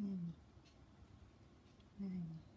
何何？